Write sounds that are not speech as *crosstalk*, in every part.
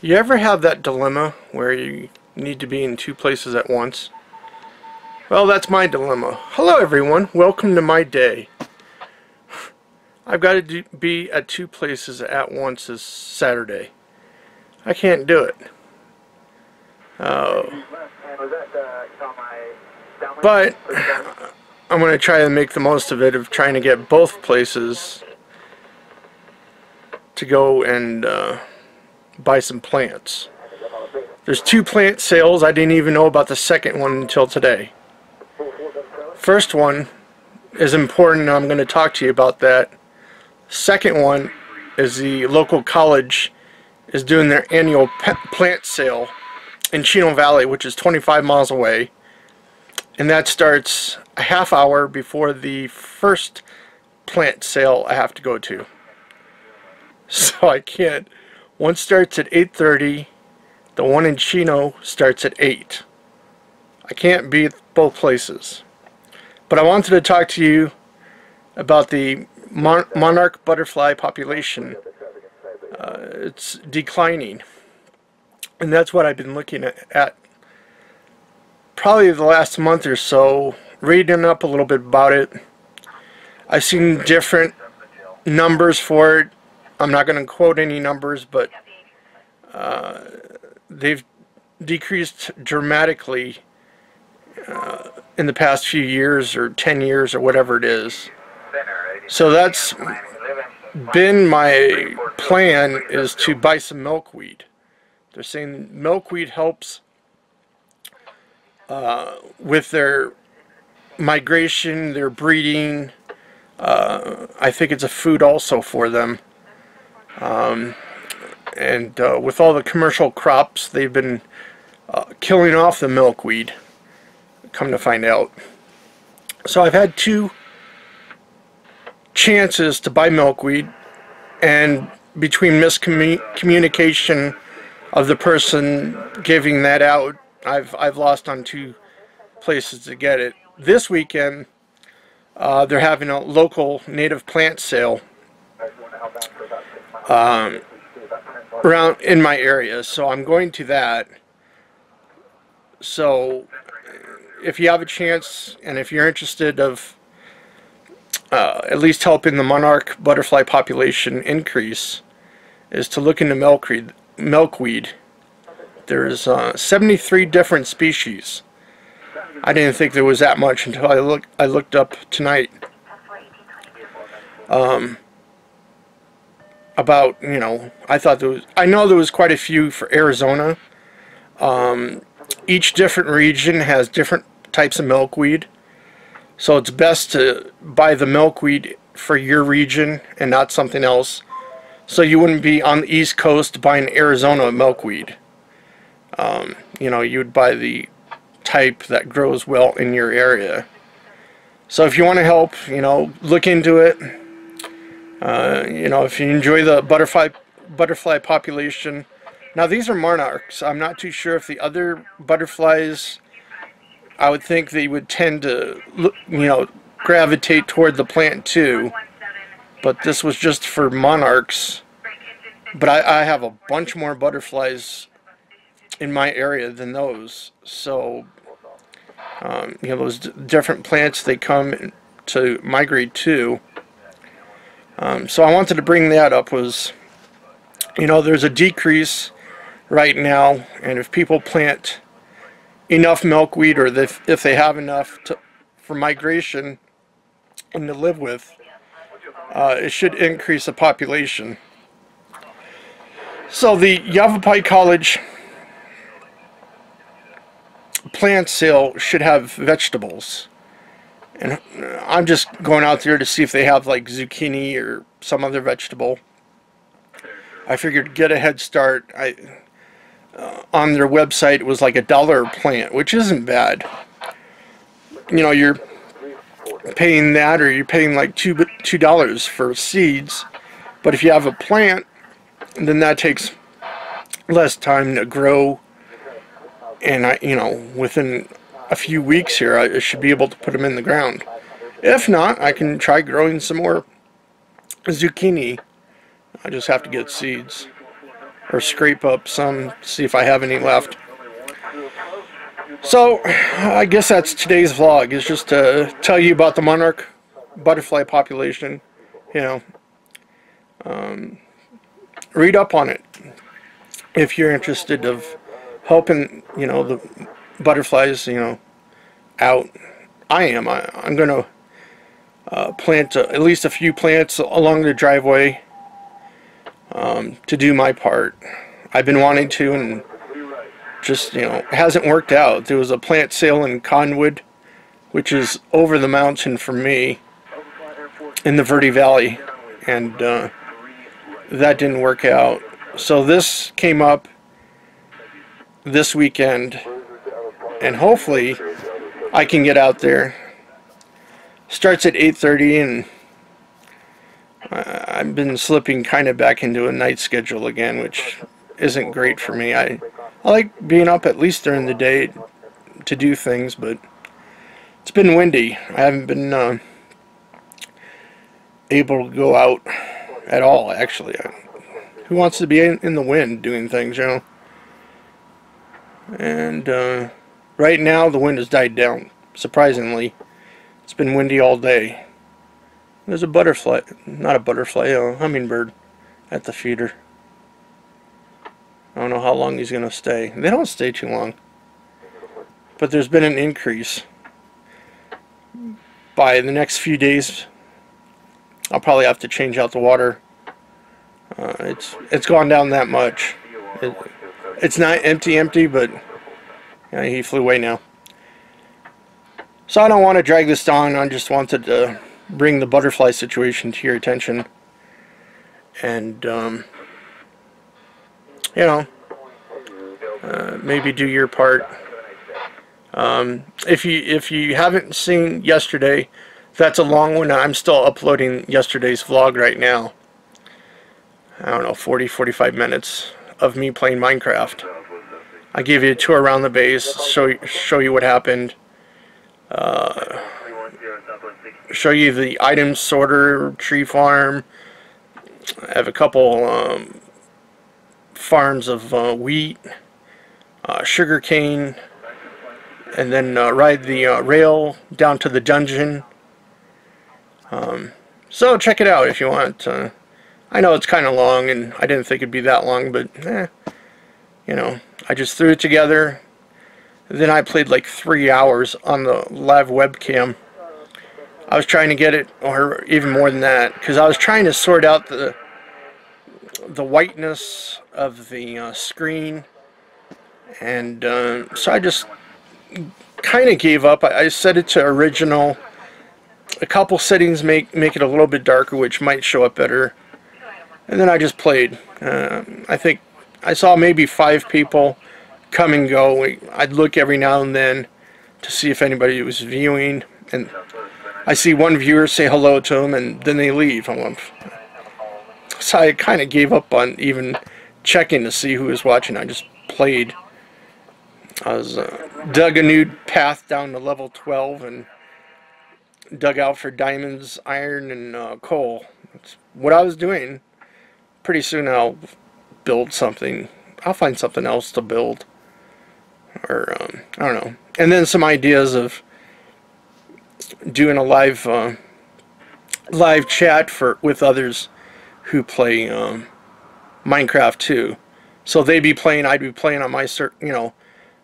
You ever have that dilemma where you need to be in two places at once? Well, that's my dilemma. Hello everyone, welcome to my day. I've got to do, be at two places at once this Saturday. I can't do it. Oh. But I'm going to try to make the most of it of trying to get both places to go and uh, buy some plants. There's two plant sales. I didn't even know about the second one until today. First one is important. I'm going to talk to you about that. Second one is the local college is doing their annual plant sale in Chino Valley, which is 25 miles away. And that starts a half hour before the first plant sale I have to go to. *laughs* So I can't one starts at 8.30. The one in Chino starts at 8. I can't be at both places. But I wanted to talk to you about the mon monarch butterfly population. Uh, it's declining. And that's what I've been looking at, at probably the last month or so, reading up a little bit about it. I've seen different numbers for it I'm not going to quote any numbers, but uh, they've decreased dramatically uh, in the past few years or 10 years or whatever it is. So that's been my plan is to buy some milkweed. They're saying milkweed helps uh, with their migration, their breeding. Uh, I think it's a food also for them. Um, and uh, with all the commercial crops, they've been uh, killing off the milkweed, come to find out. So I've had two chances to buy milkweed, and between miscommunication of the person giving that out, I've, I've lost on two places to get it. This weekend, uh, they're having a local native plant sale um, around in my area so I'm going to that. So if you have a chance and if you're interested of uh, at least helping the monarch butterfly population increase is to look into milkweed milkweed. There's uh, 73 different species. I didn't think there was that much until I look I looked up tonight. Um, about, you know, I thought there was, I know there was quite a few for Arizona. Um, each different region has different types of milkweed. So it's best to buy the milkweed for your region and not something else. So you wouldn't be on the East Coast buying Arizona milkweed. Um, you know, you'd buy the type that grows well in your area. So if you want to help, you know, look into it. Uh, you know, if you enjoy the butterfly butterfly population. Now these are monarchs. I'm not too sure if the other butterflies, I would think they would tend to, you know, gravitate toward the plant too. But this was just for monarchs. But I, I have a bunch more butterflies in my area than those. So, um, you know, those different plants they come to migrate to. Um, so I wanted to bring that up was, you know, there's a decrease right now, and if people plant enough milkweed, or if, if they have enough to, for migration and to live with, uh, it should increase the population. So the Yavapai College plant sale should have vegetables. And I'm just going out there to see if they have like zucchini or some other vegetable. I figured get a head start. I uh, on their website it was like a dollar plant, which isn't bad. You know, you're paying that or you're paying like two two dollars for seeds. But if you have a plant, then that takes less time to grow and I, you know, within a few weeks here, I should be able to put them in the ground. If not, I can try growing some more zucchini. I just have to get seeds. or scrape up some, see if I have any left. So, I guess that's today's vlog, is just to tell you about the monarch butterfly population, you know. Um, read up on it if you're interested of helping, you know, the butterflies, you know, out. I am. I, am going to uh, plant uh, at least a few plants along the driveway um, to do my part. I've been wanting to and just, you know, hasn't worked out. There was a plant sale in Cottonwood, which is over the mountain for me in the Verde Valley, and uh, that didn't work out. So this came up this weekend, and hopefully I can get out there. Starts at 8.30 and I've been slipping kind of back into a night schedule again, which isn't great for me. I, I like being up at least during the day to do things, but it's been windy. I haven't been uh, able to go out at all, actually. Who wants to be in, in the wind doing things, you know? And uh, right now the wind has died down, surprisingly. It's been windy all day. There's a butterfly, not a butterfly, a hummingbird at the feeder. I don't know how long he's going to stay. They don't stay too long. But there's been an increase. By the next few days, I'll probably have to change out the water. Uh, it's it's gone down that much. It, it's not empty empty, but yeah, he flew away now. So I don't want to drag this on. I just wanted to bring the butterfly situation to your attention and um, you know uh, maybe do your part um, if you if you haven't seen yesterday that's a long one I'm still uploading yesterday's vlog right now I don't know 40 45 minutes of me playing Minecraft I give you a tour around the base show show you what happened uh, show you the item sorter tree farm. I have a couple um, farms of uh, wheat, uh, sugar cane, and then uh, ride the uh, rail down to the dungeon. Um, so check it out if you want. Uh, I know it's kind of long, and I didn't think it'd be that long, but eh, you know, I just threw it together. Then I played like three hours on the live webcam. I was trying to get it, or even more than that, because I was trying to sort out the the whiteness of the uh, screen, and uh, so I just kind of gave up. I, I, set it to original. A couple settings make make it a little bit darker, which might show up better. And then I just played. Uh, I think I saw maybe five people come and go. I'd look every now and then to see if anybody was viewing, and I see one viewer say hello to them and then they leave. I'm like, so I kind of gave up on even checking to see who was watching. I just played. I was uh, dug a new path down to level 12 and dug out for diamonds, iron, and uh, coal. That's what I was doing. Pretty soon I'll build something. I'll find something else to build. Or, um, I don't know. And then some ideas of doing a live uh, live chat for with others who play um, Minecraft too. So they'd be playing, I'd be playing on my you know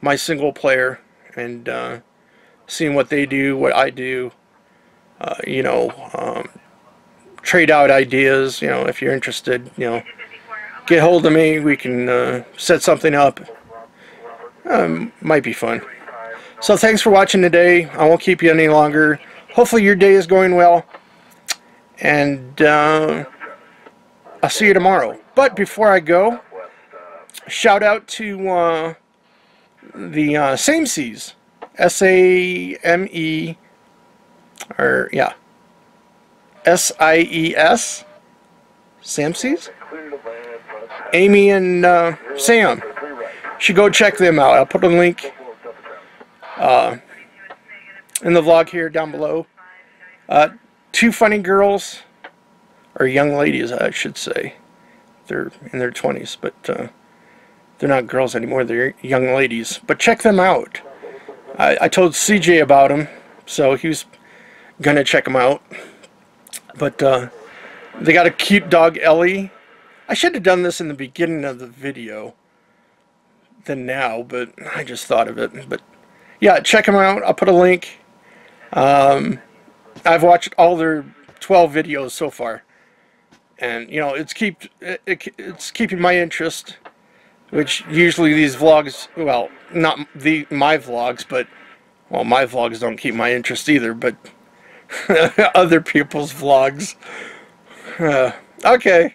my single player and uh, seeing what they do, what I do. Uh, you know, um, trade out ideas. You know, if you're interested, you know, get hold of me. We can uh, set something up. Um, might be fun. So thanks for watching today. I won't keep you any longer. Hopefully your day is going well. And uh, I'll see you tomorrow. But before I go, shout out to uh, the uh, Samesies. S-A-M-E, or yeah, S-I-E-S, Samsies? Amy and uh, Samm. should go check them out. I'll put a link uh, in the vlog here down below. Uh, two funny girls, or young ladies I should say. They're in their 20s, but uh, they're not girls anymore, they're young ladies. But check them out. I, I told CJ about them, so he was gonna check them out. But uh, they got a cute dog, Ellie. I should have done this in the beginning of the video than now, but I just thought of it. But yeah, check them out. I'll put a link. Um, I've watched all their 12 videos so far, and you know it's keep it, it, it's keeping my interest. Which usually these vlogs, well, not the my vlogs, but well, my vlogs don't keep my interest either, but *laughs* other people's vlogs. Uh, okay,